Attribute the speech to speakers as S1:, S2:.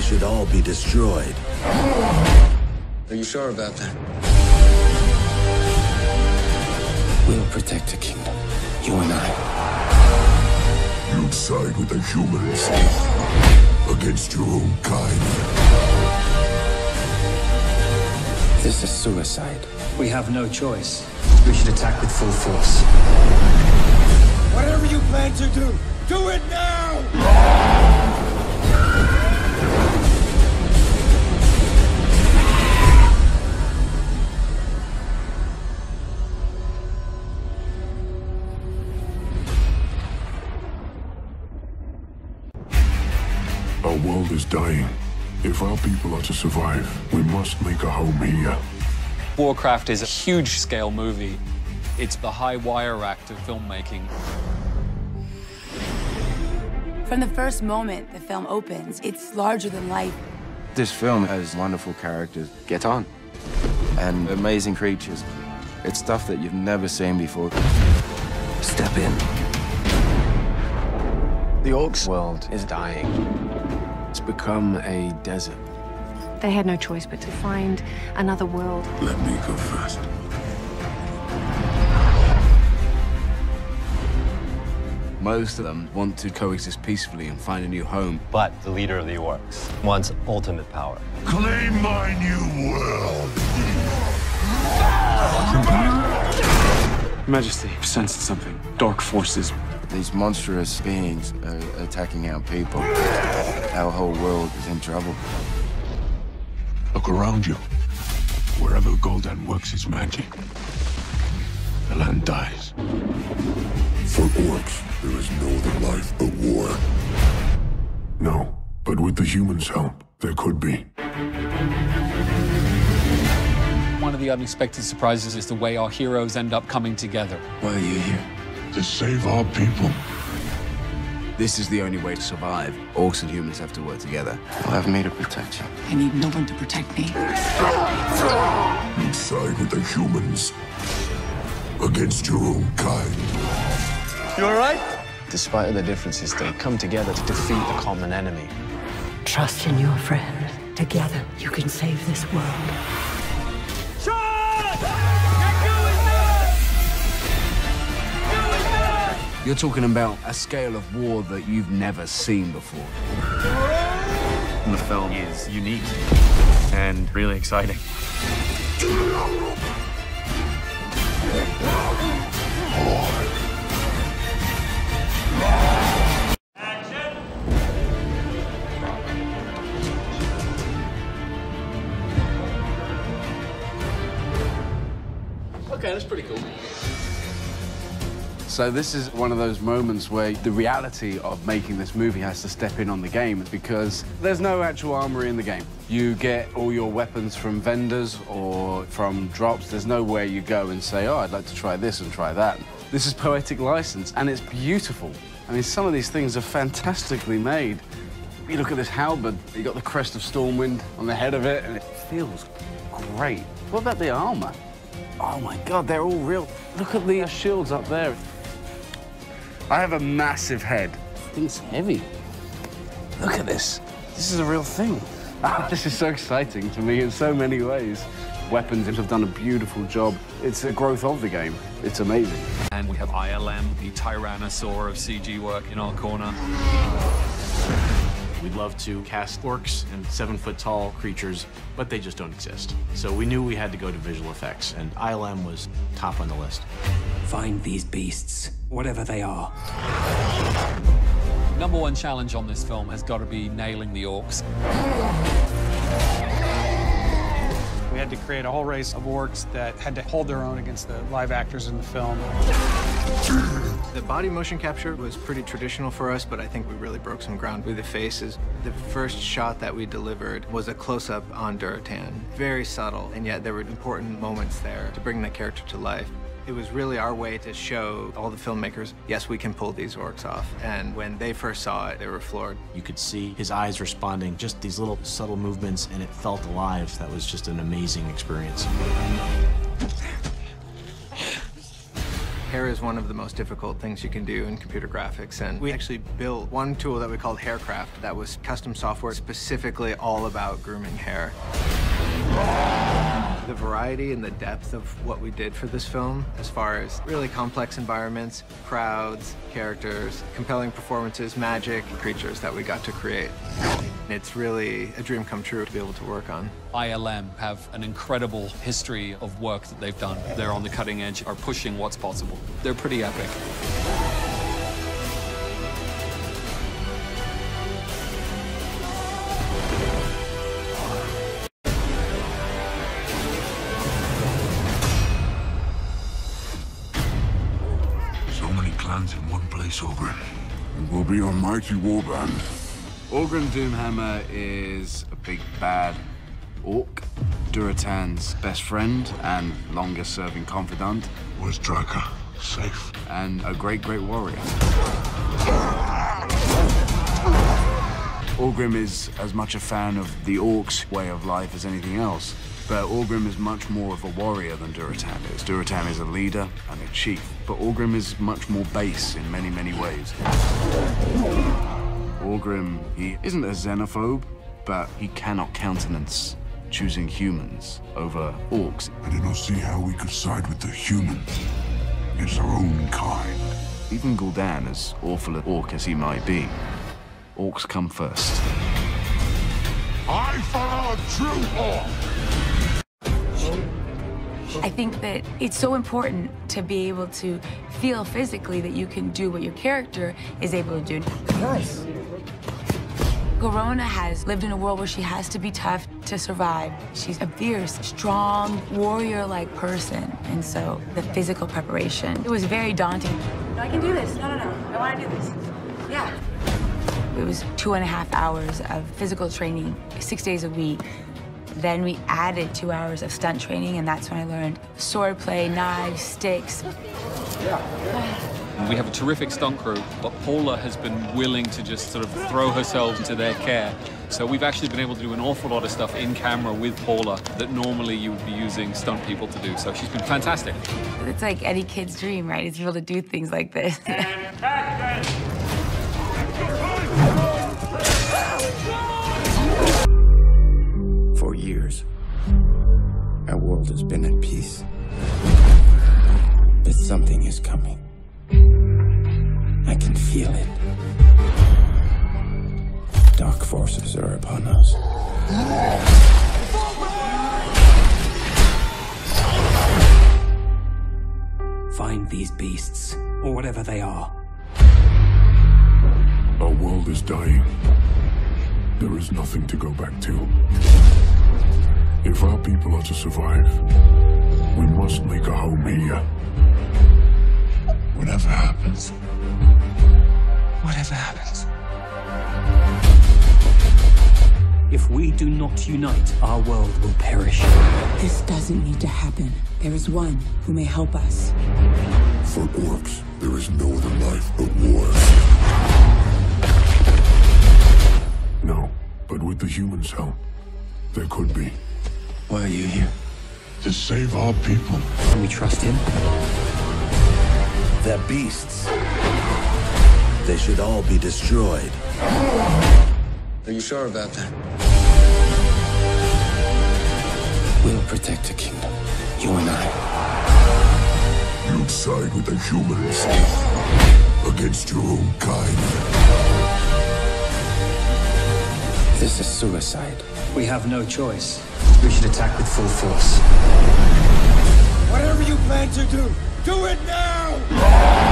S1: they should all be destroyed.
S2: Are you sure about that?
S3: We'll protect the kingdom. You and I.
S4: You'd side with the humans against your own kind.
S3: This is suicide.
S2: We have no choice. We should attack with full force.
S1: Whatever you plan to do, do it now!
S4: Our world is dying. If our people are to survive, we must make a home here.
S5: Warcraft is a huge scale movie. It's the high wire act of filmmaking.
S6: From the first moment the film opens, it's larger than life.
S3: This film has wonderful characters. Get on. And amazing creatures. It's stuff that you've never seen before. Step in.
S7: The Orcs world is dying. It's become a desert.
S8: They had no choice but to find another world.
S4: Let me go first.
S7: Most of them want to coexist peacefully and find a new home.
S9: But the leader of the orcs wants ultimate power.
S4: Claim my new world!
S10: Majesty I've sensed something. Dark forces.
S3: These monstrous beings are attacking our people. Our whole world is in trouble.
S4: Look around you. Wherever Gul'dan works its magic, the land dies. For orcs, there is no other life but war. No, but with the humans' help, there could be.
S5: One of the unexpected surprises is the way our heroes end up coming together.
S3: Why are you here?
S4: To save our people.
S7: This is the only way to survive. Orcs and humans have to work together.
S3: You'll have me to protect you.
S6: I need no one to protect me.
S4: You'd side with the humans against your own kind. You all right?
S9: Despite the differences, they come together to defeat the common enemy.
S8: Trust in your friend. Together, you can save this world.
S7: You're talking about a scale of war that you've never seen before.
S11: The film is unique and really exciting.
S7: Okay, that's pretty cool. So this is one of those moments where the reality of making this movie has to step in on the game because there's no actual armory in the game. You get all your weapons from vendors or from drops. There's nowhere you go and say, oh, I'd like to try this and try that. This is poetic license, and it's beautiful. I mean, some of these things are fantastically made. You look at this halberd, you got the crest of Stormwind on the head of it, and it feels great. What about the armor? Oh my God, they're all real. Look at the shields up there. I have a massive head. Thing's heavy. Look at this. This is a real thing. Ah, this is so exciting to me in so many ways. Weapons have done a beautiful job. It's a growth of the game. It's amazing.
S5: And we have ILM, the Tyrannosaur of CG work in our corner.
S11: We'd love to cast orcs and seven foot tall creatures, but they just don't exist. So we knew we had to go to visual effects, and ILM was top on the list.
S2: Find these beasts, whatever they are.
S5: Number one challenge on this film has got to be nailing the orcs.
S12: We had to create a whole race of orcs that had to hold their own against the live actors in the film.
S13: The body motion capture was pretty traditional for us, but I think we really broke some ground with the faces. The first shot that we delivered was a close-up on Durotan. Very subtle, and yet there were important moments there to bring the character to life. It was really our way to show all the filmmakers, yes, we can pull these orcs off. And when they first saw it, they were floored.
S11: You could see his eyes responding, just these little subtle movements, and it felt alive. That was just an amazing experience.
S13: Hair is one of the most difficult things you can do in computer graphics, and we actually built one tool that we called Haircraft that was custom software specifically all about grooming hair. The variety and the depth of what we did for this film, as far as really complex environments, crowds, characters, compelling performances, magic, creatures that we got to create. It's really a dream come true to be able to work on.
S5: ILM have an incredible history of work that they've done. They're on the cutting edge, are pushing what's possible. They're pretty epic.
S4: In Ogren. It will be a mighty warband.
S7: Orgrim Doomhammer is a big bad orc, Durotan's best friend and longest serving confidant.
S4: Was Draka? Safe.
S7: And a great, great warrior. Orgrim is as much a fan of the orcs' way of life as anything else. But Orgrim is much more of a warrior than Durotan is. Durotan is a leader and a chief, but Orgrim is much more base in many, many ways. Orgrim, he isn't a xenophobe, but he cannot countenance choosing humans over orcs.
S4: I do not see how we could side with the humans against our own kind.
S7: Even Gul'dan, as awful an orc as he might be, orcs come first.
S4: I follow a true orc!
S6: I think that it's so important to be able to feel physically that you can do what your character is able to do. Nice. Garona has lived in a world where she has to be tough to survive. She's a fierce, strong, warrior-like person. And so the physical preparation, it was very daunting. No, I can do this. No, no, no. I want to do this. Yeah. It was two and a half hours of physical training, six days a week. Then we added two hours of stunt training, and that's when I learned swordplay, knives, sticks.
S5: We have a terrific stunt crew, but Paula has been willing to just sort of throw herself into their care. So we've actually been able to do an awful lot of stuff in camera with Paula that normally you would be using stunt people to do. So she's been fantastic.
S6: It's like any kid's dream, right? Is to be able to do things like this.
S2: Our world has been at peace. But something is coming. I can feel it. Dark forces are upon us. Find these beasts, or whatever they are.
S4: Our world is dying. There is nothing to go back to. If our people are to survive, we must make a home here. Whatever happens.
S2: Whatever happens. If we do not unite, our world will perish.
S8: This doesn't need to happen. There is one who may help us.
S4: For orcs, there is no other life but war. No, but with the humans' help, there could be.
S2: Why are you here?
S4: To save our people.
S2: Can we trust him?
S14: They're beasts. They should all be destroyed.
S2: Are you sure about that? We'll protect the kingdom. You and I.
S4: You'd side with the humans against your own kind.
S2: This is suicide. We have no choice. We should attack with full force.
S1: Whatever you plan to do, do it now!